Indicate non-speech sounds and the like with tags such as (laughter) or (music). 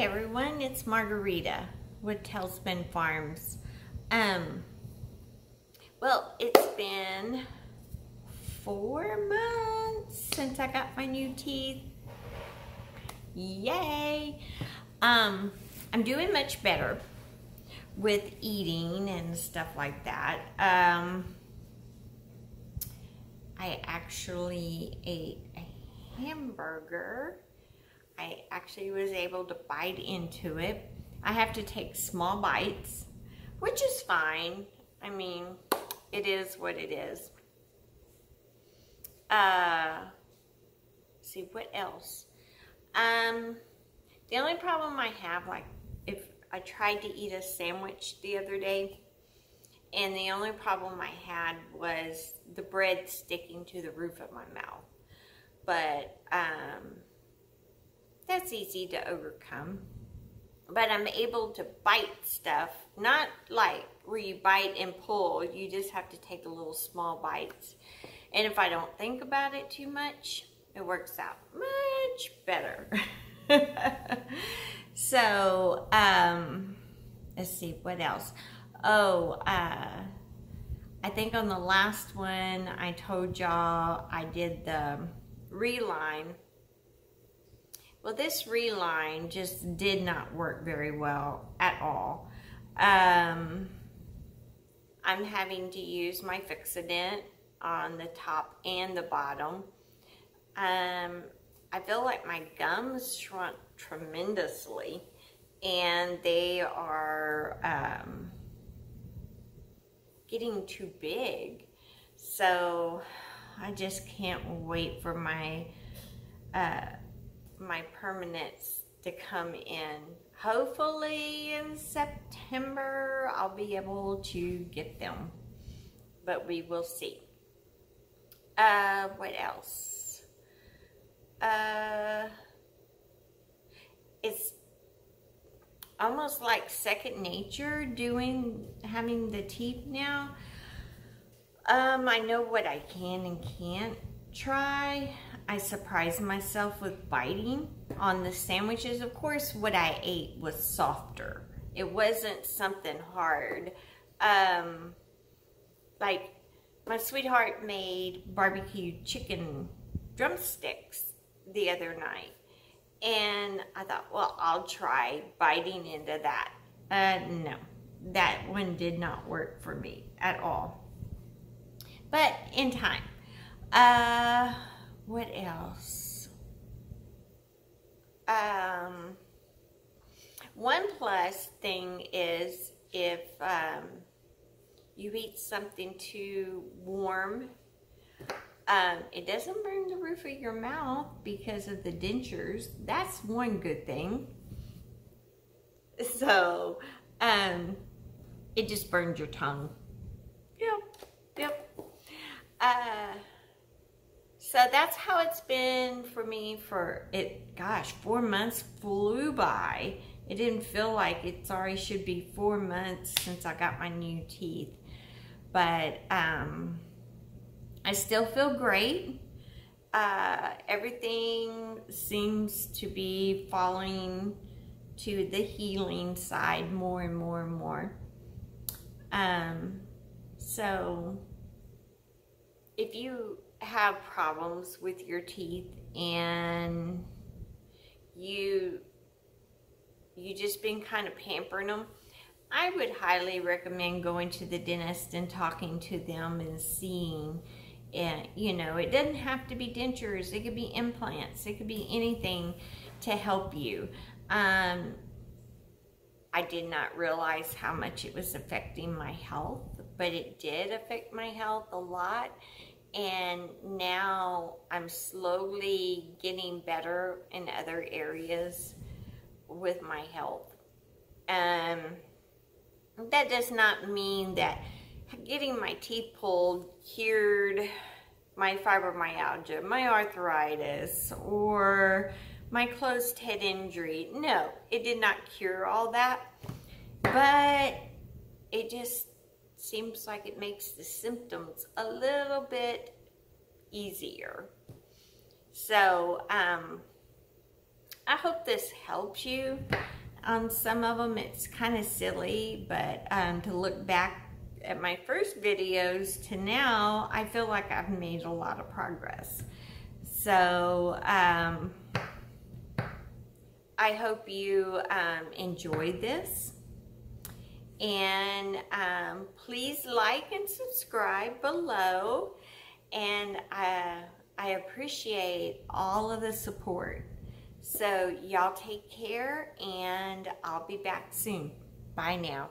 everyone, it's Margarita with Tailspin Farms. Um, well, it's been four months since I got my new teeth. Yay! Um, I'm doing much better with eating and stuff like that. Um, I actually ate a hamburger I actually was able to bite into it. I have to take small bites, which is fine. I mean, it is what it is. Uh, see, what else? Um, the only problem I have, like, if I tried to eat a sandwich the other day, and the only problem I had was the bread sticking to the roof of my mouth. But, um, that's easy to overcome. But I'm able to bite stuff, not like where you bite and pull. You just have to take the little small bites. And if I don't think about it too much, it works out much better. (laughs) so, um, let's see, what else? Oh, uh, I think on the last one, I told y'all I did the reline well, this reline just did not work very well at all. Um, I'm having to use my Fixodent on the top and the bottom. Um, I feel like my gums shrunk tremendously and they are um, getting too big. So I just can't wait for my uh, my permanents to come in. Hopefully in September I'll be able to get them, but we will see. Uh, what else? Uh, it's almost like second nature doing, having the teeth now. Um, I know what I can and can't try. I surprised myself with biting on the sandwiches. Of course, what I ate was softer. It wasn't something hard. Um, like, my sweetheart made barbecue chicken drumsticks the other night. And I thought, well, I'll try biting into that. Uh, no, that one did not work for me at all. But in time. Uh, what else? Um, one plus thing is if um, you eat something too warm, um, it doesn't burn the roof of your mouth because of the dentures. That's one good thing. So, um, it just burns your tongue. So that's how it's been for me for it, gosh, four months flew by. It didn't feel like it already should be four months since I got my new teeth. But um, I still feel great. Uh, everything seems to be falling to the healing side more and more and more. Um, so if you have problems with your teeth and you you just been kind of pampering them, I would highly recommend going to the dentist and talking to them and seeing and you know it doesn't have to be dentures it could be implants it could be anything to help you. Um, I did not realize how much it was affecting my health but it did affect my health a lot and now I'm slowly getting better in other areas with my health. Um, that does not mean that getting my teeth pulled cured my fibromyalgia, my arthritis, or my closed head injury. No, it did not cure all that, but it just seems like it makes the symptoms a little bit easier. So, um, I hope this helps you. On some of them, it's kind of silly, but um, to look back at my first videos to now, I feel like I've made a lot of progress. So, um, I hope you um, enjoyed this. And um, please like and subscribe below. And uh, I appreciate all of the support. So y'all take care and I'll be back soon. Bye now.